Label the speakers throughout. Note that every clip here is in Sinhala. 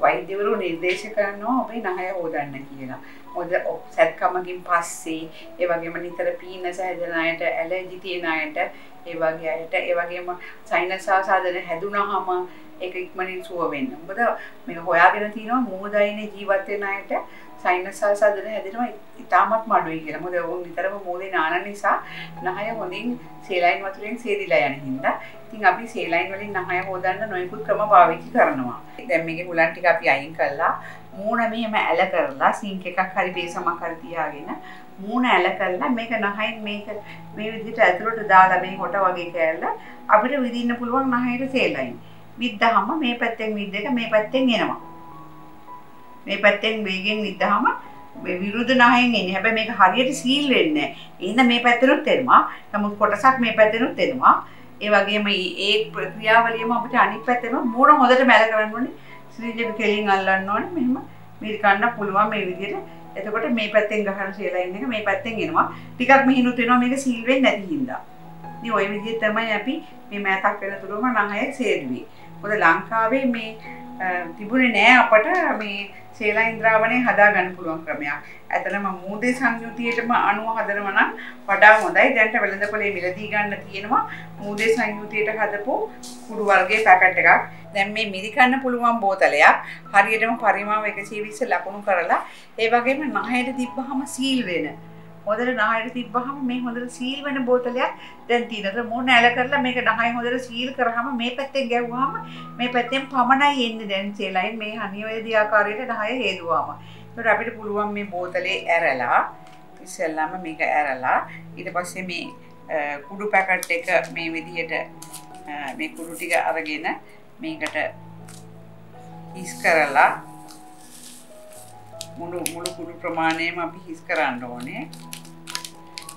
Speaker 1: වෛද්‍යවරු නිර්දේශ කරනවා ඔබේ නහය හොදන්න කියලා. මොකද සැත්කමකින් පස්සේ ඒ වගේම නිතර පීනස හැදෙන අයට ඇලර්ජි තියෙන අයට ඒ වගේ අයට ඒ වගේම සයිනස් ආසාදන හැදුනහම ඒක ඉක්මනින් සුව වෙන්න. මොකද මේක හොයාගෙන තියෙනවා මෝදයිනේ ජීවත් වෙන අයට සයිනස් ආසාදන හැදෙනවා ඉතාමත් මඩුයි කියලා. මොකද ඔවුන් නිතරම මෝදේ නාන නිසා නහය හොඳින් සේලයින් වතුරෙන් සේදිලා යන හින්දා. ඉතින් අපි සේලයින් වලින් නහය හොදන්න නොයෙකුත් ක්‍රම පාවිච්චි කරනවා. දැන් මේකේ හුලන් ටික අපි අයින් කළා. මූණ මෙහෙම ඇල කරලා සිංක් එකක් හරි බේසමක් හරි තියාගෙන මූණ ඇල කරලා මේක නහයින් මේක මේ විදිහට ඇතුළට දාලා මේ කොට වගේ කෑල්ල අපිට විදින්න පුළුවන් නහයට සේලයින්. විද්දාම මේ පැත්තෙන් විද්ද එක මේ පැත්තෙන් එනවා. මේ පැත්තෙන් වේගෙන් විද්දාම විරුද්ධ නහයෙන් එන්නේ. හැබැයි මේක හරියට සීල් වෙන්නේ නැහැ. එහෙනම් මේ පැත්තෙනුත් එනවා. නමුත් කොටසක් මේ පැත්තෙනුත් එනවා. ඒ වගේම ඒ ක්‍රියාවලියම අපිට අනිත් පැත්තෙනුත් මූණ හොඳට මැල කරන්න ඕනේ. සිරින්ජක කෙලින් අල්ලන්න ඕනේ. මෙහෙම මේක ගන්න පුළුවන් මේ විදිහට. එතකොට මේ පැත්තෙන් ගහන ෂේලයින් එක මේ පැත්තෙන් එනවා. ටිකක් මෙහිනුත් වෙනවා මේක සීල් වෙන්නේ නැති හින්දා. ඉතින් ওই විදිහට තමයි අපි මේ මෑතක් වෙන තුරුම නහය සේදුවේ. මොකද ලංකාවේ මේ තිබුණේ නෑ අපට මේ ශේලා ඉන්ද්‍රාවණය හදාගන්න පුළුවන් ක්‍රමයක්. ඇතනම මූදේ සංයුතියටම අනුව හදනවා නම් වඩා හොඳයි. දැන්ට වෙළඳපොලේ මිලදී ගන්න තියෙනවා මූදේ සංයුතියට හදපු කුඩු වර්ගයේ පැකට් එකක්. දැන් මේ මිරිකන්න පුළුවන් බෝතලයක් හරියටම පරිමාව 120 ලකුණු කරලා ඒ වගේම නහයට තිබ්බහම සීල් වෙන හොඳට නහයට තිබ්බහම මේ හොඳට සීල් වෙන බෝතලයක් දැන් තියෙනවා. මොන ඇල කරලා මේක නහය හොඳට සීල් කරාම මේ පැත්තෙන් ගැහුවාම මේ පැත්තෙන් පමණයි එන්නේ දැන් සේලයින් මේ හනියවේදී ආකාරයට නහය හේදුවාම. ඒකට අපිට පුළුවන් මේ බෝතලේ ඇරලා ඉස්සෙල්ලාම මේක ඇරලා ඊට පස්සේ මේ කුඩු පැකට් එක මේ විදිහට මේ කුඩු ටික අරගෙන මේකට හිස් කරලා මුළු මුළු කුඩු ප්‍රමාණයම අපි හිස් කරන්න ඕනේ.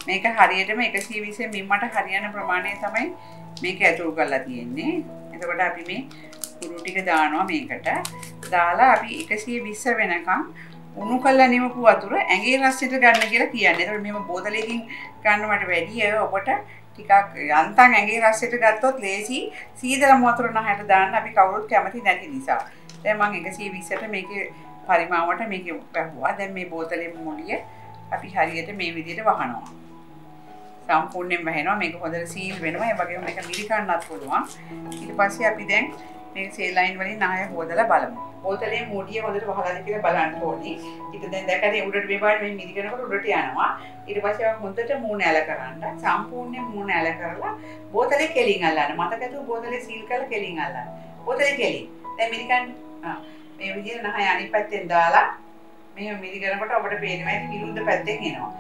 Speaker 1: මේක හරියටම 120 මිම්මට හරියන ප්‍රමාණය තමයි මේක ඇතුළු කරලා තියෙන්නේ. එතකොට අපි මේ කුඩු ටික දානවා මේකට. දාලා අපි 120 වෙනකම් උණු කල්ලා නිමපු වතුර ඇගේ රස්සට ගන්න කියලා කියන්නේ. ඒතකොට මෙහෙම බෝතලයකින් ගන්නවට වැඩිය ඔබට ටිකක් යන්තම් ඇගේ රස්සට ගත්තොත් ලේසි සීතලම වතුර නහයට දාන්න අපි කවුරුත් කැමති නැති නිසා. දැන් මම 120ට මේකේ පරිමාවට මේක පැහුවා දැන් මේ බෝතලෙ මුලිය අපි හරියට මේ විදිහට වහනවා සම්පූර්ණයෙන් වහනවා. මේක හොඳට සීල් වෙනවා. ඒ වගේම මේක මිරිකන්නත් පුළුවන්. ඊට පස්සේ අපි දැන් මේ සේලයින් වලින් නාය හොදලා බලමු. බෝතලේ මුඩිය හොඳට වහලාද කියලා බලන්න ඕනේ. ඊට දැන් දැකලා උඩට මේ පාට මේ මිරිකනකොට උඩට යනවා. ඊට පස්සේ හොඳට මූණ ඇල කරන්න. සම්පූර්ණයෙන් මූණ ඇල කරලා බෝතලේ කෙලින් අල්ලන්න. මතකද බෝතලේ සීල් කරලා කෙලින් අල්ලන්න. බෝතලේ කෙලින්. දැන් මිරිකන්න ආ මේ විදිහට නහය අනිත් පැත්තෙන් දාලා මෙහෙම මිදිකරනකොට අපිට පේනවා විරුද්ධ පැත්තෙන් එනවා.